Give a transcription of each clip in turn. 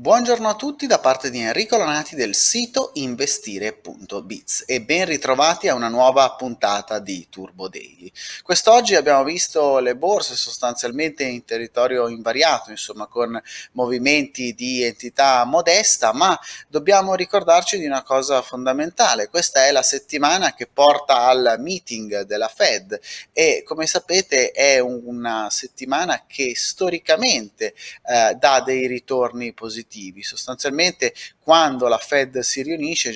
Buongiorno a tutti da parte di Enrico Lanati del sito investire.biz e ben ritrovati a una nuova puntata di Turbo Daily. Quest'oggi abbiamo visto le borse sostanzialmente in territorio invariato, insomma con movimenti di entità modesta, ma dobbiamo ricordarci di una cosa fondamentale. Questa è la settimana che porta al meeting della Fed e come sapete è una settimana che storicamente eh, dà dei ritorni positivi positivi. Sostanzialmente quando la Fed si riunisce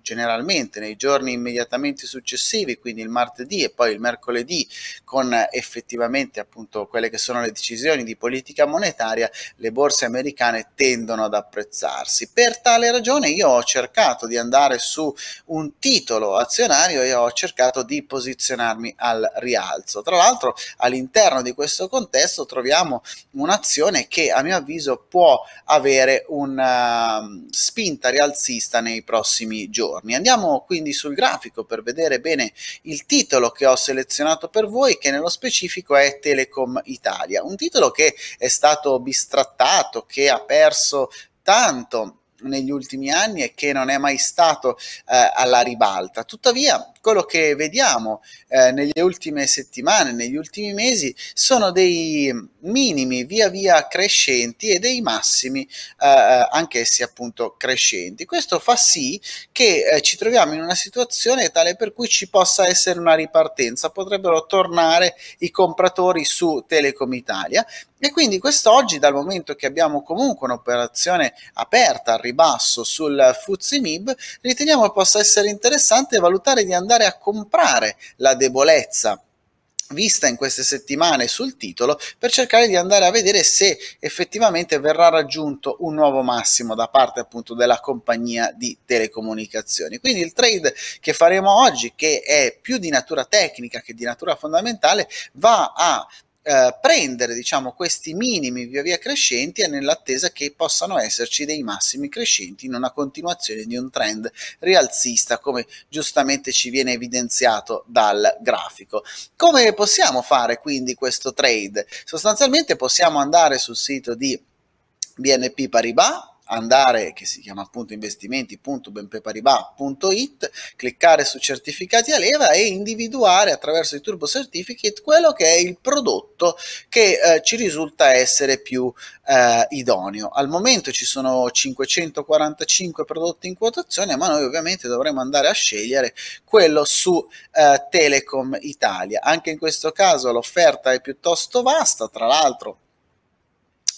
generalmente nei giorni immediatamente successivi, quindi il martedì e poi il mercoledì, con effettivamente appunto quelle che sono le decisioni di politica monetaria, le borse americane tendono ad apprezzarsi. Per tale ragione io ho cercato di andare su un titolo azionario e ho cercato di posizionarmi al rialzo. Tra l'altro all'interno di questo contesto troviamo un'azione che a mio avviso può avere una um, spinta rialzista nei prossimi giorni. Andiamo quindi sul grafico per vedere bene il titolo che ho selezionato per voi, che nello specifico è Telecom Italia, un titolo che è stato bistrattato, che ha perso tanto negli ultimi anni e che non è mai stato eh, alla ribalta. Tuttavia, quello che vediamo eh, nelle ultime settimane, negli ultimi mesi, sono dei minimi via via crescenti e dei massimi eh, eh anch'essi appunto crescenti. Questo fa sì che eh, ci troviamo in una situazione tale per cui ci possa essere una ripartenza, potrebbero tornare i compratori su Telecom Italia e quindi quest'oggi, dal momento che abbiamo comunque un'operazione aperta al ribasso sul FTSE MIB, riteniamo possa essere interessante valutare di andare a comprare la debolezza vista in queste settimane sul titolo per cercare di andare a vedere se effettivamente verrà raggiunto un nuovo massimo da parte appunto della compagnia di telecomunicazioni. Quindi il trade che faremo oggi, che è più di natura tecnica che di natura fondamentale, va a eh, prendere diciamo, questi minimi via via crescenti e nell'attesa che possano esserci dei massimi crescenti in una continuazione di un trend rialzista come giustamente ci viene evidenziato dal grafico. Come possiamo fare quindi questo trade? Sostanzialmente possiamo andare sul sito di BNP Paribas andare, che si chiama appunto investimenti.benpeparibas.it, cliccare su certificati a leva e individuare attraverso i Turbo Certificate quello che è il prodotto che eh, ci risulta essere più eh, idoneo. Al momento ci sono 545 prodotti in quotazione, ma noi ovviamente dovremo andare a scegliere quello su eh, Telecom Italia. Anche in questo caso l'offerta è piuttosto vasta, tra l'altro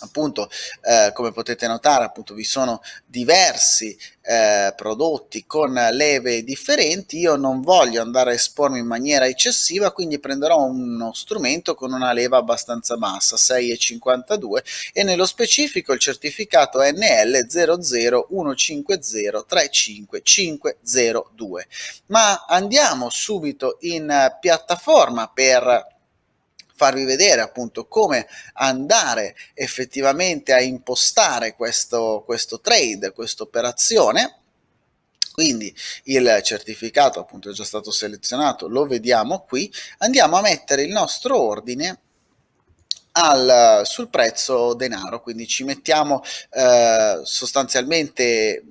appunto eh, come potete notare appunto vi sono diversi eh, prodotti con leve differenti. Io non voglio andare a espormi in maniera eccessiva quindi prenderò uno strumento con una leva abbastanza bassa 6,52 e nello specifico il certificato NL 001503552 ma andiamo subito in piattaforma per farvi vedere appunto come andare effettivamente a impostare questo, questo trade, questa operazione. Quindi il certificato appunto è già stato selezionato, lo vediamo qui. Andiamo a mettere il nostro ordine al, sul prezzo denaro, quindi ci mettiamo eh, sostanzialmente eh,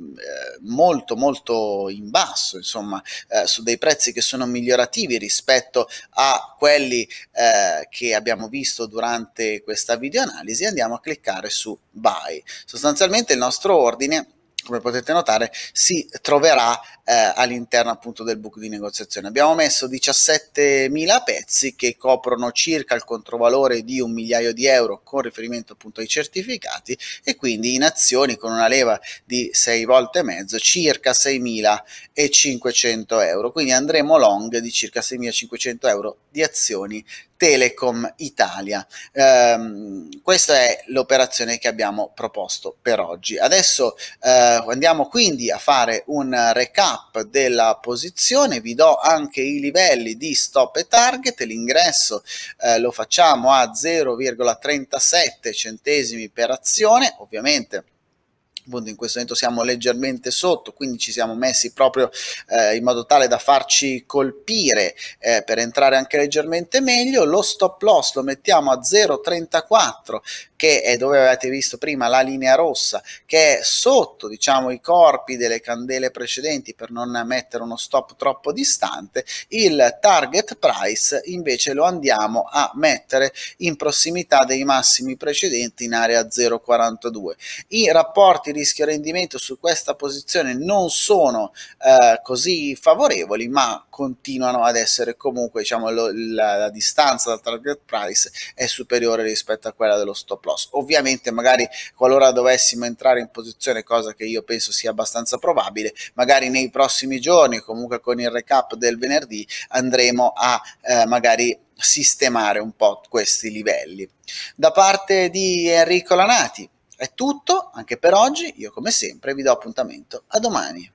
molto molto in basso, insomma, eh, su dei prezzi che sono migliorativi rispetto a quelli eh, che abbiamo visto durante questa videoanalisi, andiamo a cliccare su buy. Sostanzialmente il nostro ordine come potete notare, si troverà eh, all'interno appunto del book di negoziazione. Abbiamo messo 17.000 pezzi che coprono circa il controvalore di un migliaio di euro con riferimento appunto ai certificati e quindi in azioni con una leva di 6 volte e mezzo circa 6.500 euro. Quindi andremo long di circa 6.500 euro di azioni Telecom Italia. Um, questa è l'operazione che abbiamo proposto per oggi. Adesso uh, andiamo quindi a fare un recap della posizione, vi do anche i livelli di stop e target, l'ingresso uh, lo facciamo a 0,37 centesimi per azione, ovviamente appunto in questo momento siamo leggermente sotto, quindi ci siamo messi proprio eh, in modo tale da farci colpire eh, per entrare anche leggermente meglio. Lo stop loss lo mettiamo a 0,34 che è dove avete visto prima la linea rossa, che è sotto diciamo i corpi delle candele precedenti per non mettere uno stop troppo distante, il target price invece lo andiamo a mettere in prossimità dei massimi precedenti in area 0,42. I rapporti rischio-rendimento su questa posizione non sono eh, così favorevoli, ma continuano ad essere comunque diciamo lo, la, la distanza dal target price è superiore rispetto a quella dello stop loss. Ovviamente magari qualora dovessimo entrare in posizione, cosa che io penso sia abbastanza probabile, magari nei prossimi giorni, comunque con il recap del venerdì, andremo a eh, magari sistemare un po' questi livelli. Da parte di Enrico Lanati è tutto anche per oggi, io come sempre vi do appuntamento a domani.